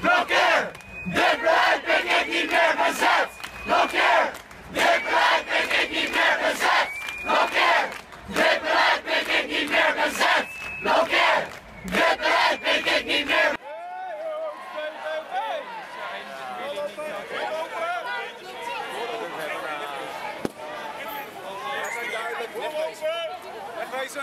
Blokkeer! Dit beleid ben ik niet meer bezet! Blokkeer! Dit beleid ben ik niet meer bezet! Blokkeer! Dit beleid ben ik niet meer bezet! Blokkeer! Dit beleid ben ik niet meer Wegwezen.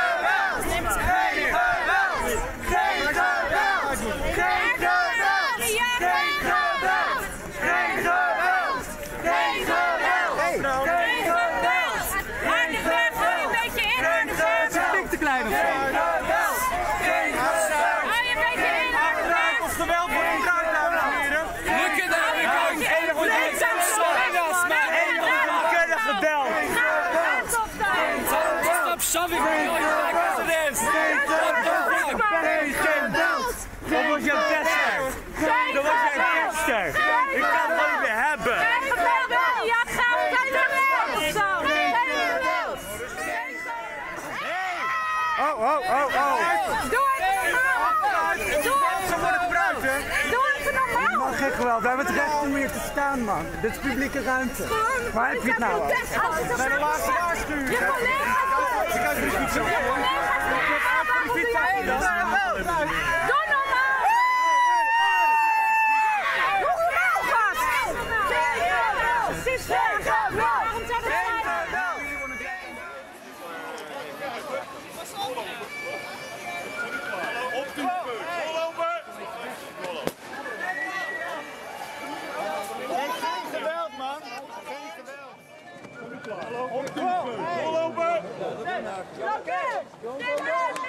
geweld. We hebben. Het recht om hier te staan, man. Dit is publieke ruimte. Waar heb je het nou? Bij de laatste waarschuwing. Je collega's Ik heb er niet Blokkeer! Dit is niet